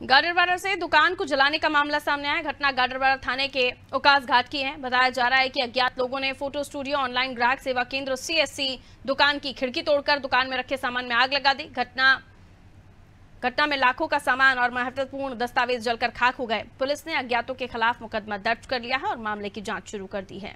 गाडरवाड़ा से दुकान को जलाने का मामला सामने आया। घटना गाडरवाड़ा थाने के उकास घाट की है। बताया जा रहा है कि अज्ञात लोगों ने फ़ोटो स्टूडियो, ऑनलाइन ग्राहक सेवा केंद्र, सीएससी दुकान की खिड़की तोड़कर दुकान में रखे सामान में आग लगा दी। घटना घटना में लाखों का सामान और महत्वपूर्ण दस्तावेज़ जलकर खाक हो गए। पुलिस ने अज्ञातों के खिलाफ मुकदमा दर्ज कर लिया है और मामले की जाँच शुरू कर दी है।